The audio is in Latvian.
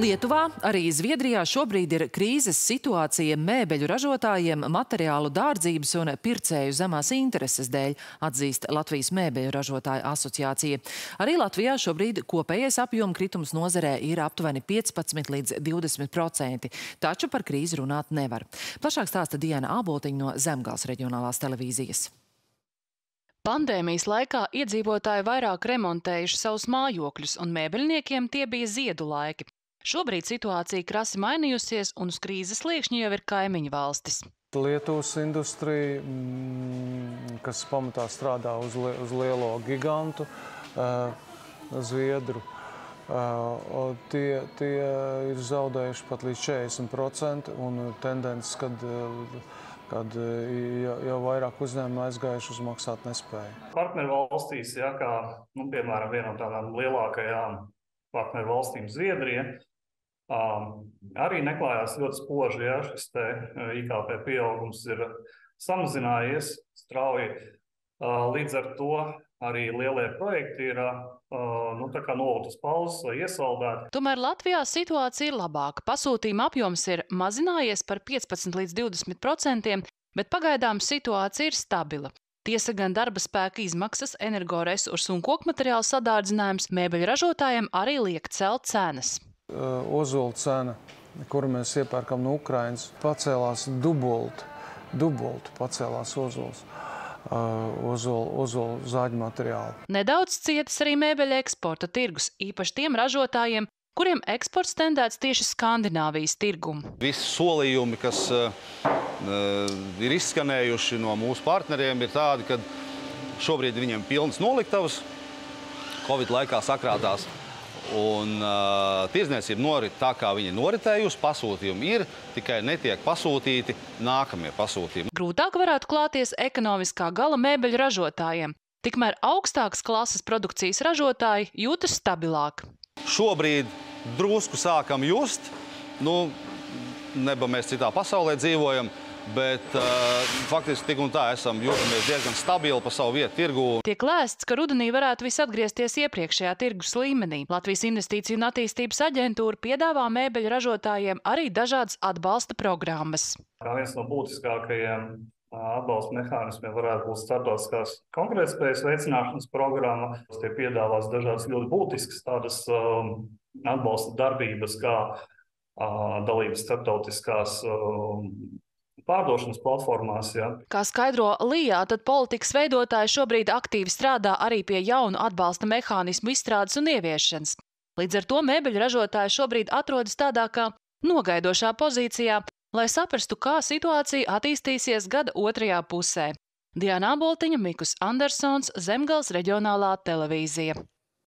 Lietuvā, arī Zviedrijā šobrīd ir krīzes situācija mēbeļu ražotājiem, materiālu dārdzības un pircēju zemās intereses dēļ, atzīst Latvijas mēbeļu ražotāju asociācija. Arī Latvijā šobrīd kopējais apjoma kritums nozarē ir aptuveni 15 līdz 20 procenti, taču par krīzi runāt nevar. Plašāk stāsta Diana Āboltiņa no Zemgals reģionālās televīzijas. Pandēmijas laikā iedzīvotāji vairāk remontējuši savus mājokļus, un mēbeļniekiem tie bija ziedu laiki. Šobrīd situācija krasi mainījusies, un uz krīzes liekšņa jau ir kaimiņu valstis. Lietuvas industrija, mm, kas pamatā strādā uz, li uz lielo gigantu, Zviedru, tie, tie ir zaudējuši pat līdz 40%, un tendences, kad kad jau, jau vairāk uzņēmumu aizgājuši uz maksāt nespēju. Partneru valstīs, ja, kā nu, piemēram viena no tādām lielākajām partneru valstīm Zviedrija, arī neklājās ļoti spoži. Ja, šis te, IKP pieaugums ir samazinājies strauji. Līdz ar to arī lielie projekti ir nu, noliktas pauzes vai iesaldēti. Tomēr Latvijā situācija ir labāka. Pasūtījuma apjoms ir mazinājies par 15 līdz 20 procentiem, bet pagaidām situācija ir stabila. Tiesa gan darba spēka izmaksas, energoresursu un kokmateriālu sadārdzinājums mēbeļu ražotājiem arī liek celt cenas. Uh, ozola cena, kuru mēs iepērkam no Ukrainas, pacēlās dubult, dubult pacēlās ozols. Ozola, ozola zāģu materiālu. Nedaudz cietas arī mēbeļa eksporta tirgus, īpaši tiem ražotājiem, kuriem eksports tendēts tieši Skandināvijas tirgumu. Visi solījumi, kas uh, ir izskanējuši no mūsu partneriem, ir tādi, ka šobrīd viņiem ir pilnas noliktavas, Covid laikā sakrātās. Un uh, tirzniecība norit tā, kā viņa noritējusi. Pasūtījumi ir, tikai netiek pasūtīti nākamie pasūtījumi. Grūtāk varētu klāties ekonomiskā gala mēbeļu ražotājiem. Tikmēr augstākas klases produkcijas ražotāji jūtas stabilāk. Šobrīd drusku sākam just. Nu, neba mēs citā pasaulē dzīvojam. Bet uh, faktiski tik un tā esam jūtamies diezgan stabili pa savu vietu tirgu. Tiek lēsts, ka rudenī varētu viss atgriezties iepriekšējā tirgus līmenī. Latvijas Investīciju un attīstības aģentūra piedāvā mēbeļu ražotājiem arī dažādas atbalsta programmas. Kā viens no būtiskākajiem atbalsta mehānismiem varētu būt starptautiskās konkurētspējas veicināšanas programma. Tie piedāvās dažādas ļoti būtiskas tādas um, atbalsta darbības, kā uh, dalības starptautiskās um, pārdošanas platformās. Ja. Kā skaidro Lijā, tad politikas veidotāji šobrīd aktīvi strādā arī pie jaunu atbalsta mehānismu izstrādes un ieviešanas. Līdz ar to mēbeļu ražotāji šobrīd atrodas tādā kā nogaidošā pozīcijā, lai saprastu, kā situācija attīstīsies gada otrajā pusē. Diana Boltiņa, Mikus Andersons, Zemgals reģionālā televīzija.